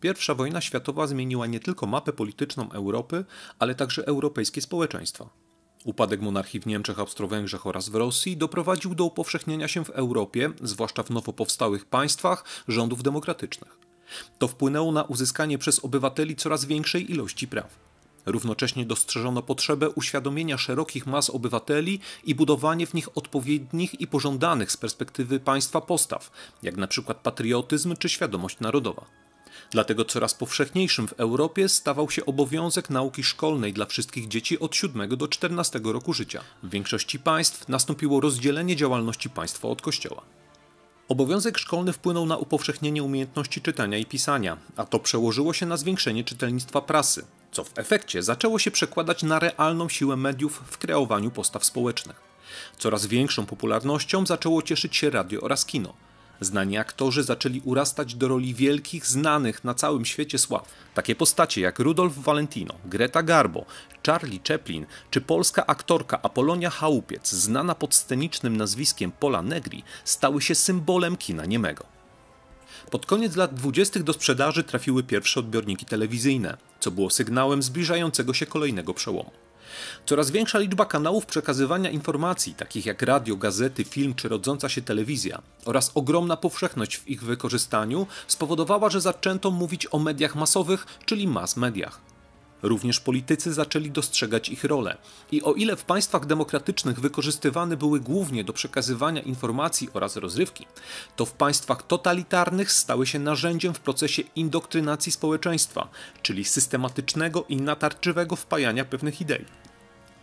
Pierwsza wojna światowa zmieniła nie tylko mapę polityczną Europy, ale także europejskie społeczeństwa. Upadek monarchii w Niemczech, Austro-Węgrzech oraz w Rosji doprowadził do upowszechnienia się w Europie, zwłaszcza w nowo powstałych państwach, rządów demokratycznych. To wpłynęło na uzyskanie przez obywateli coraz większej ilości praw. Równocześnie dostrzeżono potrzebę uświadomienia szerokich mas obywateli i budowanie w nich odpowiednich i pożądanych z perspektywy państwa postaw, jak na przykład patriotyzm czy świadomość narodowa. Dlatego coraz powszechniejszym w Europie stawał się obowiązek nauki szkolnej dla wszystkich dzieci od 7 do 14 roku życia. W większości państw nastąpiło rozdzielenie działalności państwa od kościoła. Obowiązek szkolny wpłynął na upowszechnienie umiejętności czytania i pisania, a to przełożyło się na zwiększenie czytelnictwa prasy, co w efekcie zaczęło się przekładać na realną siłę mediów w kreowaniu postaw społecznych. Coraz większą popularnością zaczęło cieszyć się radio oraz kino – Znani aktorzy zaczęli urastać do roli wielkich, znanych na całym świecie sław. Takie postacie jak Rudolf Valentino, Greta Garbo, Charlie Chaplin czy polska aktorka Apolonia Chałupiec, znana pod scenicznym nazwiskiem Pola Negri, stały się symbolem kina niemego. Pod koniec lat 20. do sprzedaży trafiły pierwsze odbiorniki telewizyjne, co było sygnałem zbliżającego się kolejnego przełomu. Coraz większa liczba kanałów przekazywania informacji, takich jak radio, gazety, film czy rodząca się telewizja, oraz ogromna powszechność w ich wykorzystaniu spowodowała, że zaczęto mówić o mediach masowych, czyli mass mediach. Również politycy zaczęli dostrzegać ich rolę. I o ile w państwach demokratycznych wykorzystywane były głównie do przekazywania informacji oraz rozrywki, to w państwach totalitarnych stały się narzędziem w procesie indoktrynacji społeczeństwa, czyli systematycznego i natarczywego wpajania pewnych idei.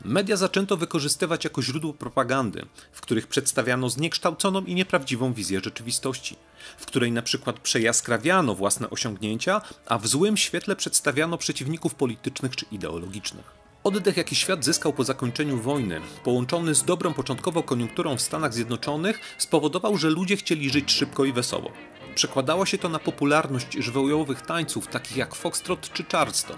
Media zaczęto wykorzystywać jako źródło propagandy, w których przedstawiano zniekształconą i nieprawdziwą wizję rzeczywistości, w której na przykład przejaskrawiano własne osiągnięcia, a w złym świetle przedstawiano przeciwników politycznych czy ideologicznych. Oddech, jaki świat zyskał po zakończeniu wojny, połączony z dobrą początkowo koniunkturą w Stanach Zjednoczonych, spowodował, że ludzie chcieli żyć szybko i wesoło. Przekładało się to na popularność żywiołowych tańców takich jak foxtrot czy charleston.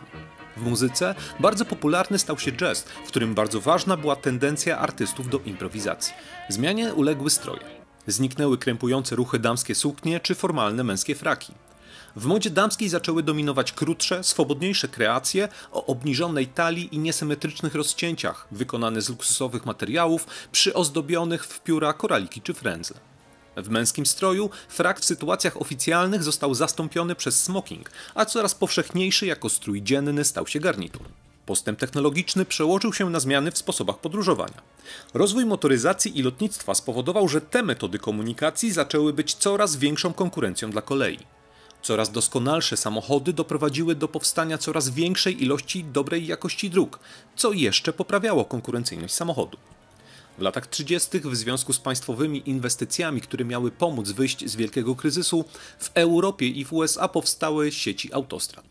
W muzyce bardzo popularny stał się jazz, w którym bardzo ważna była tendencja artystów do improwizacji. Zmianie uległy stroje. Zniknęły krępujące ruchy damskie suknie czy formalne męskie fraki. W modzie damskiej zaczęły dominować krótsze, swobodniejsze kreacje o obniżonej talii i niesymetrycznych rozcięciach, wykonane z luksusowych materiałów, przyozdobionych w pióra koraliki czy frędzle. W męskim stroju frak w sytuacjach oficjalnych został zastąpiony przez smoking, a coraz powszechniejszy jako strój dzienny stał się garnitur. Postęp technologiczny przełożył się na zmiany w sposobach podróżowania. Rozwój motoryzacji i lotnictwa spowodował, że te metody komunikacji zaczęły być coraz większą konkurencją dla kolei. Coraz doskonalsze samochody doprowadziły do powstania coraz większej ilości dobrej jakości dróg, co jeszcze poprawiało konkurencyjność samochodu. W latach 30. w związku z państwowymi inwestycjami, które miały pomóc wyjść z wielkiego kryzysu, w Europie i w USA powstały sieci autostrad.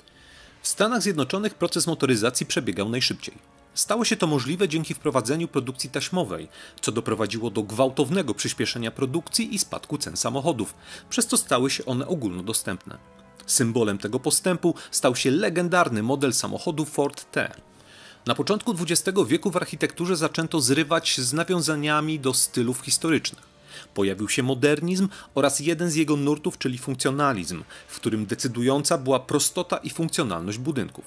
W Stanach Zjednoczonych proces motoryzacji przebiegał najszybciej. Stało się to możliwe dzięki wprowadzeniu produkcji taśmowej, co doprowadziło do gwałtownego przyspieszenia produkcji i spadku cen samochodów, przez co stały się one ogólnodostępne. Symbolem tego postępu stał się legendarny model samochodu Ford T. Na początku XX wieku w architekturze zaczęto zrywać z nawiązaniami do stylów historycznych. Pojawił się modernizm oraz jeden z jego nurtów, czyli funkcjonalizm, w którym decydująca była prostota i funkcjonalność budynków.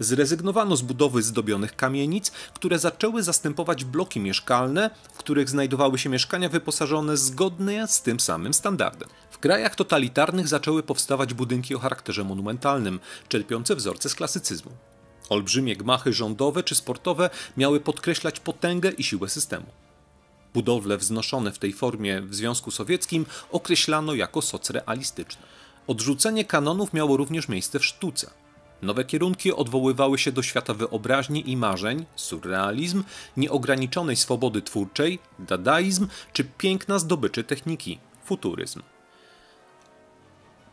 Zrezygnowano z budowy zdobionych kamienic, które zaczęły zastępować bloki mieszkalne, w których znajdowały się mieszkania wyposażone zgodnie z tym samym standardem. W krajach totalitarnych zaczęły powstawać budynki o charakterze monumentalnym, czerpiące wzorce z klasycyzmu. Olbrzymie gmachy rządowe czy sportowe miały podkreślać potęgę i siłę systemu. Budowle wznoszone w tej formie w Związku Sowieckim określano jako socrealistyczne. Odrzucenie kanonów miało również miejsce w sztuce. Nowe kierunki odwoływały się do świata wyobraźni i marzeń, surrealizm, nieograniczonej swobody twórczej, dadaizm czy piękna zdobyczy techniki, futuryzm.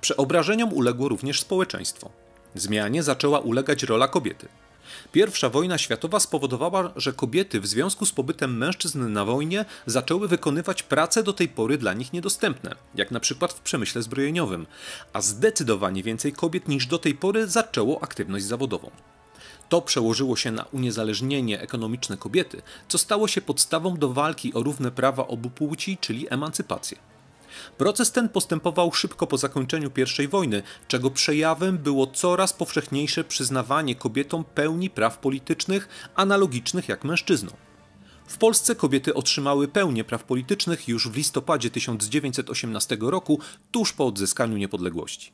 Przeobrażeniom uległo również społeczeństwo. Zmianie zaczęła ulegać rola kobiety. Pierwsza wojna światowa spowodowała, że kobiety w związku z pobytem mężczyzn na wojnie zaczęły wykonywać prace do tej pory dla nich niedostępne, jak na przykład w przemyśle zbrojeniowym, a zdecydowanie więcej kobiet niż do tej pory zaczęło aktywność zawodową. To przełożyło się na uniezależnienie ekonomiczne kobiety, co stało się podstawą do walki o równe prawa obu płci, czyli emancypację. Proces ten postępował szybko po zakończeniu I wojny, czego przejawem było coraz powszechniejsze przyznawanie kobietom pełni praw politycznych, analogicznych jak mężczyznom. W Polsce kobiety otrzymały pełnię praw politycznych już w listopadzie 1918 roku, tuż po odzyskaniu niepodległości.